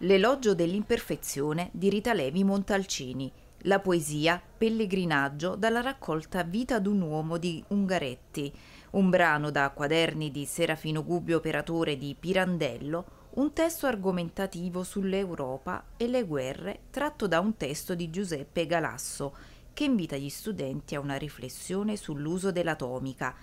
L'elogio dell'imperfezione di Rita Levi Montalcini. La poesia Pellegrinaggio dalla raccolta Vita d'un uomo di Ungaretti, un brano da quaderni di Serafino Gubbio operatore di Pirandello, un testo argomentativo sull'Europa e le guerre tratto da un testo di Giuseppe Galasso che invita gli studenti a una riflessione sull'uso dell'atomica,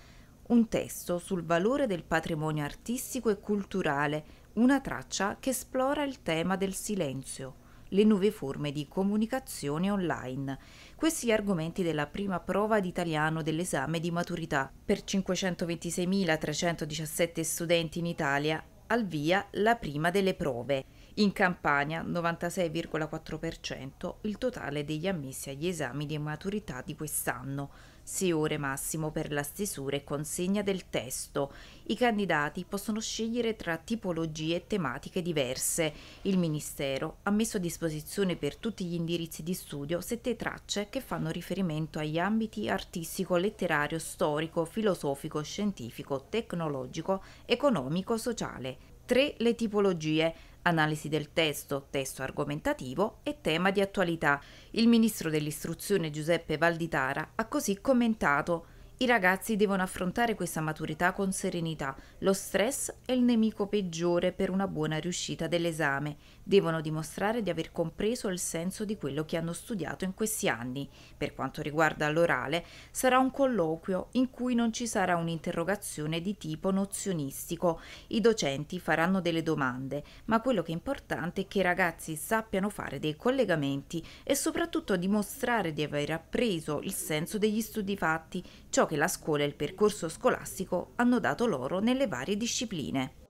un testo sul valore del patrimonio artistico e culturale, una traccia che esplora il tema del silenzio, le nuove forme di comunicazione online. Questi argomenti della prima prova di italiano dell'esame di maturità per 526.317 studenti in Italia al via la prima delle prove. In Campania 96,4% il totale degli ammessi agli esami di maturità di quest'anno. 6 ore massimo per la stesura e consegna del testo. I candidati possono scegliere tra tipologie e tematiche diverse. Il Ministero ha messo a disposizione per tutti gli indirizzi di studio sette tracce che fanno riferimento agli ambiti artistico, letterario, storico, filosofico, scientifico, tecnologico, economico, sociale. 3 le tipologie analisi del testo, testo argomentativo e tema di attualità. Il ministro dell'istruzione Giuseppe Valditara ha così commentato i ragazzi devono affrontare questa maturità con serenità. Lo stress è il nemico peggiore per una buona riuscita dell'esame. Devono dimostrare di aver compreso il senso di quello che hanno studiato in questi anni. Per quanto riguarda l'orale, sarà un colloquio in cui non ci sarà un'interrogazione di tipo nozionistico. I docenti faranno delle domande, ma quello che è importante è che i ragazzi sappiano fare dei collegamenti e soprattutto dimostrare di aver appreso il senso degli studi fatti, ciò che la scuola e il percorso scolastico hanno dato loro nelle varie discipline.